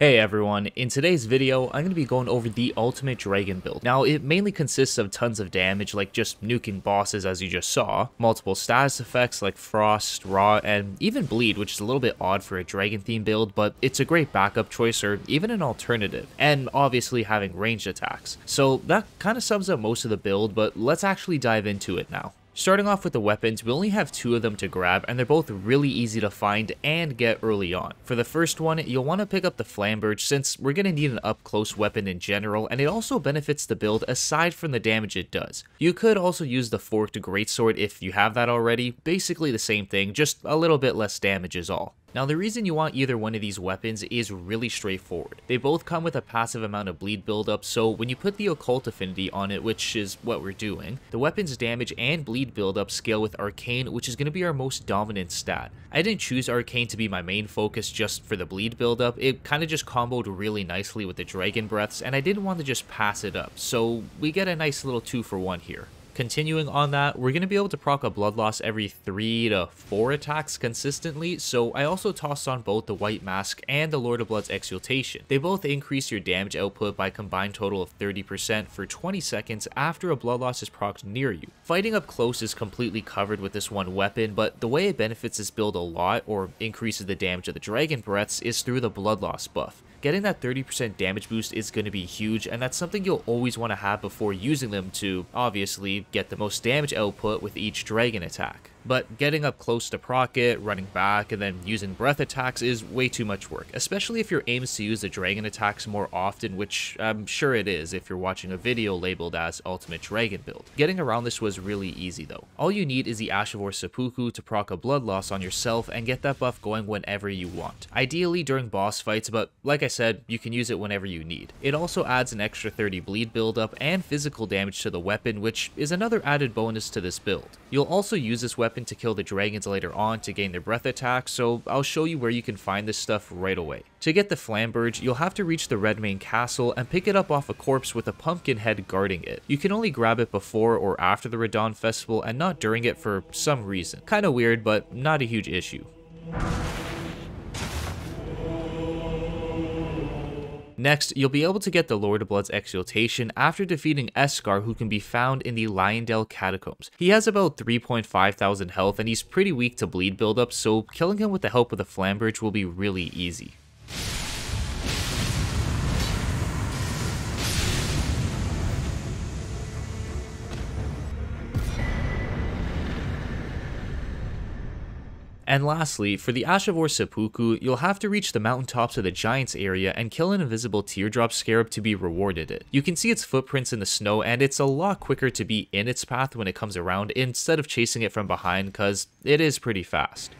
Hey everyone, in today's video, I'm going to be going over the Ultimate Dragon build. Now, it mainly consists of tons of damage, like just nuking bosses as you just saw, multiple status effects like Frost, Rot, and even Bleed, which is a little bit odd for a Dragon theme build, but it's a great backup choice or even an alternative, and obviously having ranged attacks. So that kind of sums up most of the build, but let's actually dive into it now. Starting off with the weapons, we only have two of them to grab, and they're both really easy to find and get early on. For the first one, you'll want to pick up the Flamberge since we're going to need an up-close weapon in general, and it also benefits the build aside from the damage it does. You could also use the Forked Greatsword if you have that already, basically the same thing, just a little bit less damage is all. Now the reason you want either one of these weapons is really straightforward. They both come with a passive amount of bleed buildup, so when you put the occult affinity on it, which is what we're doing, the weapon's damage and bleed buildup scale with arcane, which is going to be our most dominant stat. I didn't choose arcane to be my main focus just for the bleed buildup, it kind of just comboed really nicely with the dragon breaths, and I didn't want to just pass it up, so we get a nice little 2 for 1 here. Continuing on that, we're going to be able to proc a blood loss every 3 to 4 attacks consistently, so I also tossed on both the White Mask and the Lord of Blood's Exultation. They both increase your damage output by a combined total of 30% for 20 seconds after a blood loss is procced near you. Fighting up close is completely covered with this one weapon, but the way it benefits this build a lot, or increases the damage of the Dragon Breaths, is through the blood loss buff. Getting that 30% damage boost is going to be huge, and that's something you'll always want to have before using them to, obviously, get the most damage output with each dragon attack but getting up close to proc it, running back, and then using breath attacks is way too much work, especially if your aim is to use the dragon attacks more often, which I'm sure it is if you're watching a video labeled as Ultimate Dragon Build. Getting around this was really easy though. All you need is the Ash of Seppuku to proc a blood loss on yourself and get that buff going whenever you want. Ideally during boss fights, but like I said, you can use it whenever you need. It also adds an extra 30 bleed buildup and physical damage to the weapon, which is another added bonus to this build. You'll also use this weapon weapon to kill the dragons later on to gain their breath attack, so I'll show you where you can find this stuff right away. To get the Flamberge, you'll have to reach the Redmane Castle and pick it up off a corpse with a pumpkin head guarding it. You can only grab it before or after the Radahn Festival and not during it for some reason. Kinda weird, but not a huge issue. Next, you'll be able to get the Lord of Blood's Exultation after defeating Esgar who can be found in the Leyndell Catacombs. He has about 3.5 thousand health and he's pretty weak to bleed buildup, so killing him with the help of the Flamberge will be really easy. And lastly, for the Ash of Seppuku, you'll have to reach the mountaintops of the Giants area and kill an invisible teardrop scarab to be rewarded it. You can see its footprints in the snow and it's a lot quicker to be in its path when it comes around instead of chasing it from behind cause it is pretty fast.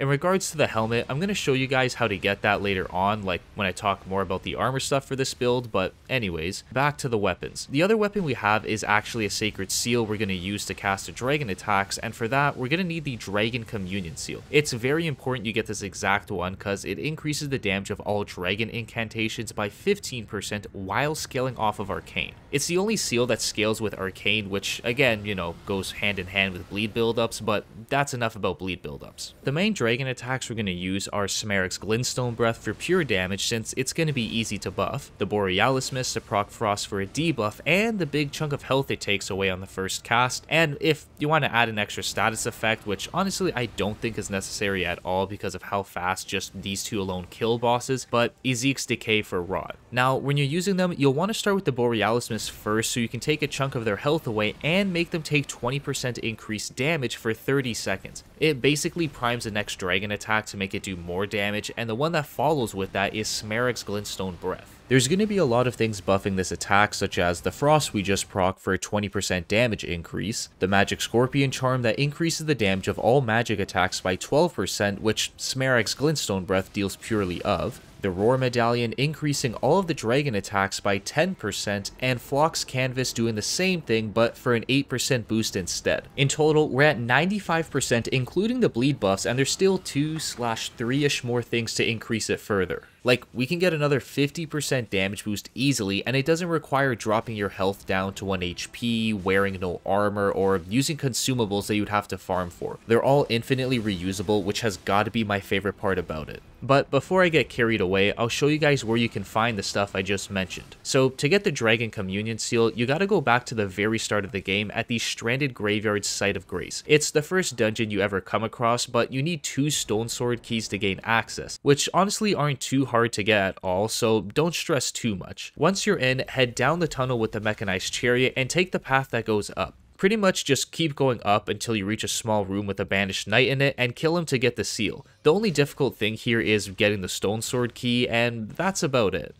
In regards to the helmet, I'm going to show you guys how to get that later on, like when I talk more about the armor stuff for this build, but anyways, back to the weapons. The other weapon we have is actually a Sacred Seal we're going to use to cast the dragon attacks, and for that, we're going to need the Dragon Communion Seal. It's very important you get this exact one, because it increases the damage of all dragon incantations by 15% while scaling off of Arcane. It's the only seal that scales with Arcane, which again, you know, goes hand in hand with bleed buildups, but that's enough about bleed buildups. The main dragon dragon attacks we're going to use are Smarag's Glintstone Breath for pure damage since it's going to be easy to buff, the Borealis Mist to proc Frost for a debuff, and the big chunk of health it takes away on the first cast, and if you want to add an extra status effect, which honestly I don't think is necessary at all because of how fast just these two alone kill bosses, but Ekzykes's Decay for Rot. Now, when you're using them, you'll want to start with the Borealis Mist first so you can take a chunk of their health away and make them take 20% increased damage for 30 seconds. It basically primes the next dragon attack to make it do more damage, and the one that follows with that is Smarag's Glintstone Breath. There's going to be a lot of things buffing this attack, such as the Frost we just proc for a 20% damage increase, the Magic Scorpion Charm that increases the damage of all magic attacks by 12%, which Smarag's Glintstone Breath deals purely of, the Roar Medallion increasing all of the dragon attacks by 10%, and Flock's Canvas doing the same thing but for an 8% boost instead. In total, we're at 95% including the bleed buffs, and there's still 2 slash 3-ish more things to increase it further. Like, we can get another 50% damage boost easily, and it doesn't require dropping your health down to 1 HP, wearing no armor, or using consumables that you'd have to farm for. They're all infinitely reusable, which has got to be my favorite part about it. But before I get carried away, I'll show you guys where you can find the stuff I just mentioned. So to get the Dragon Communion Seal, you gotta go back to the very start of the game at the Stranded Graveyard Site of Grace. It's the first dungeon you ever come across, but you need two Stone Sword keys to gain access, which honestly aren't too hard to get at all, so don't stress too much. Once you're in, head down the tunnel with the mechanized chariot and take the path that goes up pretty much just keep going up until you reach a small room with a banished knight in it and kill him to get the seal. The only difficult thing here is getting the stone sword key and that's about it.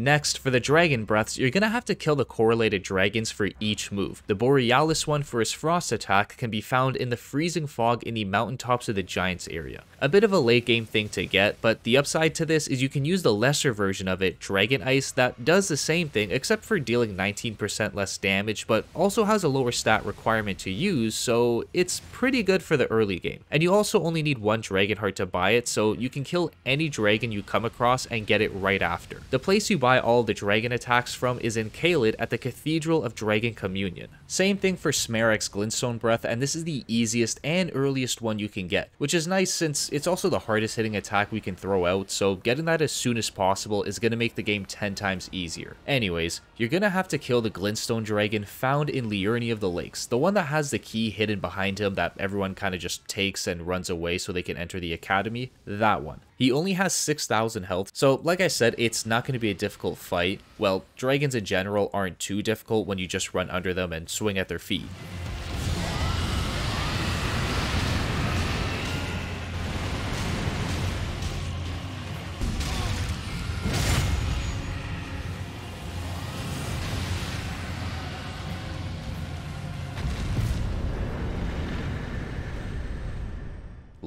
Next, for the Dragon Breaths, you're gonna have to kill the correlated dragons for each move. The Borealis one for his frost attack can be found in the freezing fog in the mountaintops of the Giants area. A bit of a late game thing to get, but the upside to this is you can use the lesser version of it, Dragonice, that does the same thing except for dealing 19% less damage, but also has a lower stat requirement to use, so it's pretty good for the early game. And you also only need one Dragon Heart to buy it, so you can kill any dragon you come across and get it right after. The place you buy buy all the dragon attacks from is in Caelid at the Cathedral of Dragon Communion. Same thing for Smarag's Glintstone Breath, and this is the easiest and earliest one you can get, which is nice since it's also the hardest hitting attack we can throw out, so getting that as soon as possible is going to make the game 10 times easier. Anyways, you're going to have to kill the Glintstone Dragon found in Liurnia of the Lakes, the one that has the key hidden behind him that everyone kind of just takes and runs away so they can enter the academy, that one. He only has 6,000 health, so like I said, it's not going to be a difficult fight. Well, dragons in general aren't too difficult when you just run under them and swing at their feet.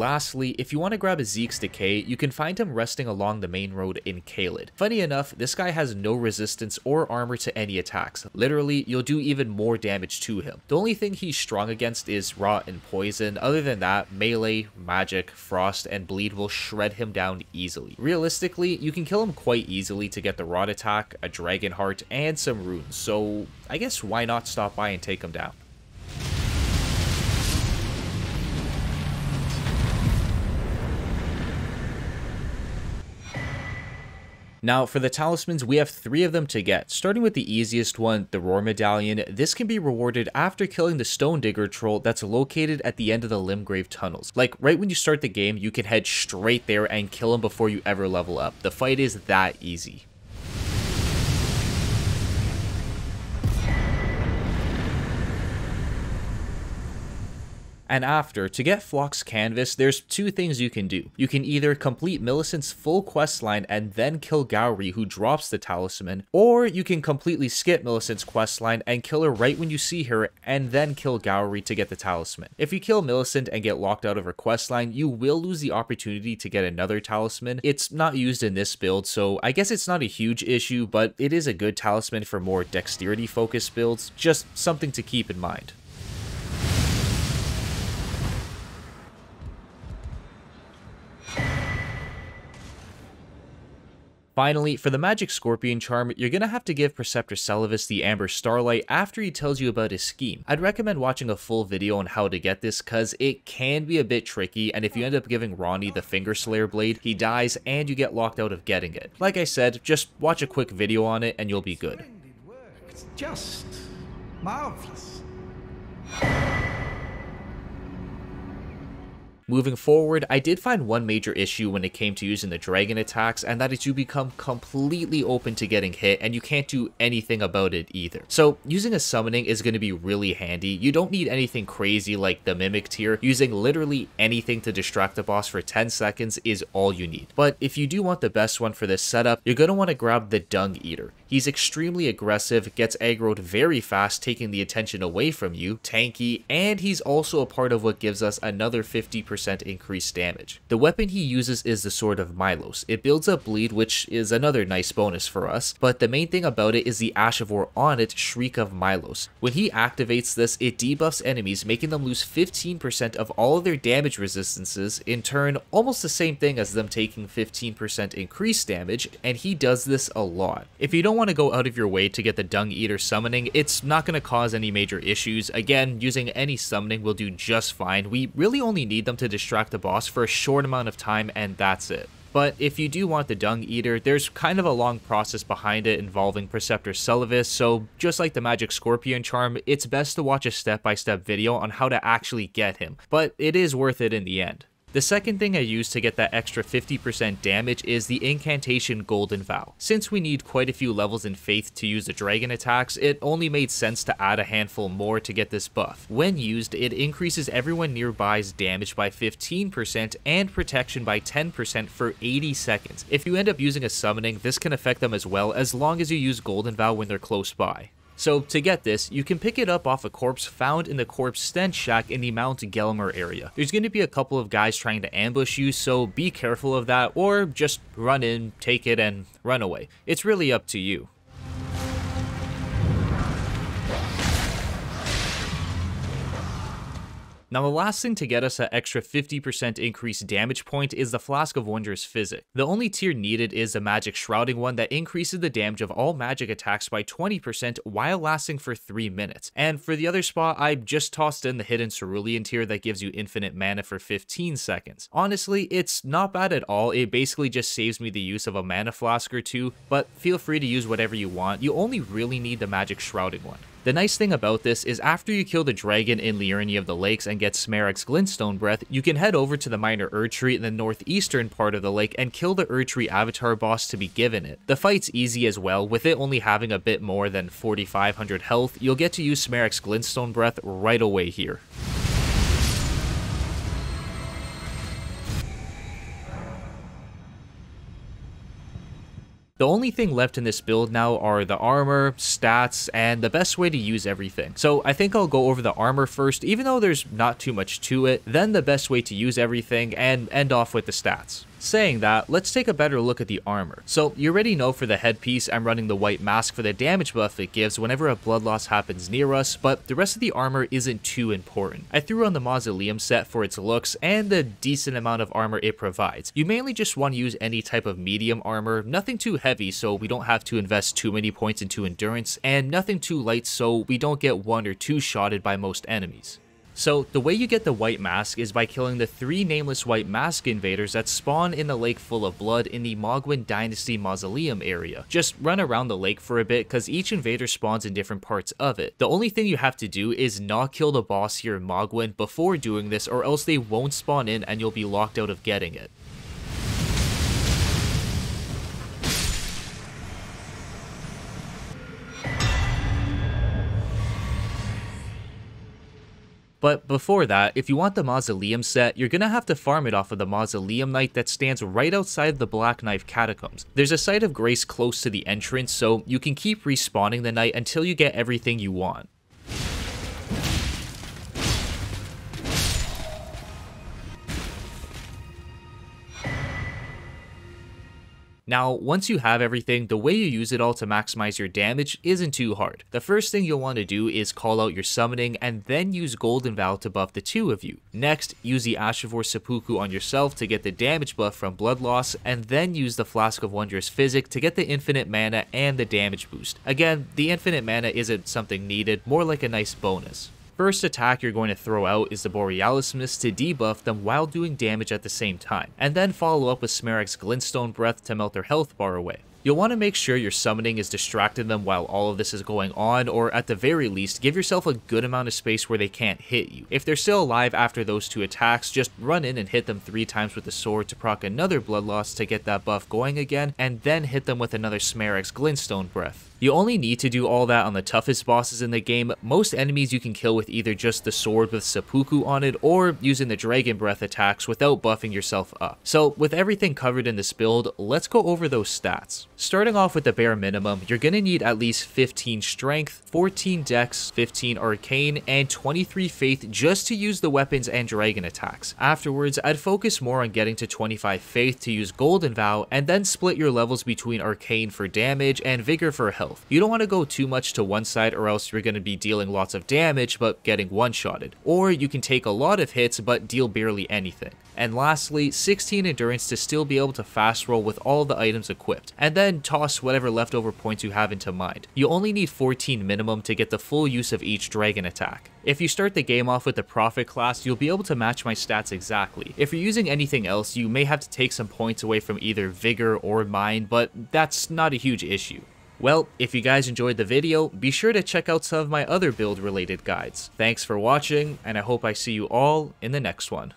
Lastly, if you want to grab Ekzykes's Decay, you can find him resting along the main road in Caelid. Funny enough, this guy has no resistance or armor to any attacks. Literally, you'll do even more damage to him. The only thing he's strong against is rot and poison. Other than that, melee, magic, frost, and bleed will shred him down easily. Realistically, you can kill him quite easily to get the rot attack, a dragon heart, and some runes, so I guess why not stop by and take him down. Now, for the talismans, we have three of them to get. Starting with the easiest one, the Roar Medallion, this can be rewarded after killing the Stone Digger troll that's located at the end of the Limgrave tunnels. Like, right when you start the game, you can head straight there and kill him before you ever level up. The fight is that easy. And after, to get Flock's Canvas, there's two things you can do. You can either complete Millicent's full quest line and then kill Gowry who drops the talisman, or you can completely skip Millicent's quest line and kill her right when you see her and then kill Gowry to get the talisman. If you kill Millicent and get locked out of her quest line, you will lose the opportunity to get another talisman. It's not used in this build, so I guess it's not a huge issue, but it is a good talisman for more dexterity focused builds, just something to keep in mind. Finally, for the Magic Scorpion charm, you're gonna have to give Preceptor Seluvis the Amber Starlight after he tells you about his scheme. I'd recommend watching a full video on how to get this cause it can be a bit tricky and if you end up giving Ranni the Finger Slayer blade, he dies and you get locked out of getting it. Like I said, just watch a quick video on it and you'll be good. It's just marvelous. Moving forward, I did find one major issue when it came to using the dragon attacks, and that is you become completely open to getting hit, and you can't do anything about it either. So using a summoning is going to be really handy. You don't need anything crazy like the Mimic Tear. Using literally anything to distract the boss for 10 seconds is all you need. But if you do want the best one for this setup, you're going to want to grab the Dung Eater. He's extremely aggressive, gets aggroed very fast, taking the attention away from you, tanky, and he's also a part of what gives us another 50% 15% increased damage. The weapon he uses is the Sword of Milos. It builds up bleed, which is another nice bonus for us, but the main thing about it is the Ash of War on it, Shriek of Milos. When he activates this, it debuffs enemies, making them lose 15% of all of their damage resistances, in turn almost the same thing as them taking 15% increased damage, and he does this a lot. If you don't want to go out of your way to get the Dung Eater summoning, it's not going to cause any major issues. Again, using any summoning will do just fine. We really only need them to distract the boss for a short amount of time, and that's it. But if you do want the Dung Eater, there's kind of a long process behind it involving Preceptor Seluvis, so just like the Magic Scorpion charm, it's best to watch a step-by-step -step video on how to actually get him, but it is worth it in the end. The second thing I use to get that extra 50% damage is the incantation Golden Vow. Since we need quite a few levels in Faith to use the dragon attacks, it only made sense to add a handful more to get this buff. When used, it increases everyone nearby's damage by 15% and protection by 10% for 80 seconds. If you end up using a summoning, this can affect them as well as long as you use Golden Vow when they're close by. So to get this, you can pick it up off a corpse found in the corpse stench shack in the Mount Gelmir area. There's going to be a couple of guys trying to ambush you, so be careful of that, or just run in, take it, and run away. It's really up to you. Now the last thing to get us an extra 50% increased damage point is the Flask of Wondrous Physic. The only tear needed is the Magic Shrouding one that increases the damage of all magic attacks by 20% while lasting for 3 minutes. And for the other spot, I just tossed in the Hidden Cerulean tear that gives you infinite mana for 15 seconds. Honestly, it's not bad at all, it basically just saves me the use of a mana flask or two, but feel free to use whatever you want, you only really need the Magic Shrouding one. The nice thing about this is after you kill the dragon in Liurnia of the Lakes and get Smarag's Glintstone Breath, you can head over to the minor Erdtree in the northeastern part of the lake and kill the Erdtree avatar boss to be given it. The fight's easy as well, with it only having a bit more than 4500 health, you'll get to use Smarag's Glintstone Breath right away here. The only thing left in this build now are the armor, stats, and the best way to use everything. So I think I'll go over the armor first, even though there's not too much to it, then the best way to use everything, and end off with the stats. Saying that, let's take a better look at the armor. So you already know for the headpiece, I'm running the white mask for the damage buff it gives whenever a blood loss happens near us, but the rest of the armor isn't too important. I threw on the Mausoleum set for its looks and the decent amount of armor it provides. You mainly just want to use any type of medium armor, nothing too heavy so we don't have to invest too many points into endurance, and nothing too light so we don't get one or two shotted by most enemies. So the way you get the white mask is by killing the three nameless white mask invaders that spawn in the lake full of blood in the Mohgwyn Dynasty mausoleum area. Just run around the lake for a bit cause each invader spawns in different parts of it. The only thing you have to do is not kill the boss here in Mohgwyn before doing this or else they won't spawn in and you'll be locked out of getting it. But before that, if you want the Mausoleum set, you're gonna have to farm it off of the Mausoleum Knight that stands right outside the Black Knife Catacombs. There's a site of grace close to the entrance, so you can keep respawning the Knight until you get everything you want. Now, once you have everything, the way you use it all to maximize your damage isn't too hard. The first thing you'll want to do is call out your summoning and then use Golden Vow to buff the two of you. Next, use the Ash of Seppuku on yourself to get the damage buff from blood loss, and then use the Flask of Wondrous Physic to get the infinite mana and the damage boost. Again, the infinite mana isn't something needed, more like a nice bonus. First attack you're going to throw out is the Borealis Mist to debuff them while doing damage at the same time, and then follow up with Smarag's Glintstone Breath to melt their health bar away. You'll want to make sure your summoning is distracting them while all of this is going on, or at the very least, give yourself a good amount of space where they can't hit you. If they're still alive after those two attacks, just run in and hit them three times with the sword to proc another blood loss to get that buff going again, and then hit them with another Smarag's Glintstone Breath. You only need to do all that on the toughest bosses in the game. Most enemies you can kill with either just the sword with seppuku on it or using the dragon breath attacks without buffing yourself up. So with everything covered in this build, let's go over those stats. Starting off with the bare minimum, you're gonna need at least 15 strength, 14 dex, 15 arcane, and 23 faith just to use the weapons and dragon attacks. Afterwards, I'd focus more on getting to 25 faith to use golden vow, and then split your levels between arcane for damage and vigor for health. You don't want to go too much to one side or else you're gonna be dealing lots of damage but getting one-shotted. Or you can take a lot of hits but deal barely anything. And lastly, 16 endurance to still be able to fast roll with all the items equipped, and then toss whatever leftover points you have into mind. You only need 14 minimum to get the full use of each dragon attack. If you start the game off with the Prophet class, you'll be able to match my stats exactly. If you're using anything else, you may have to take some points away from either Vigor or Mind, but that's not a huge issue. Well, if you guys enjoyed the video, be sure to check out some of my other build related guides. Thanks for watching, and I hope I see you all in the next one.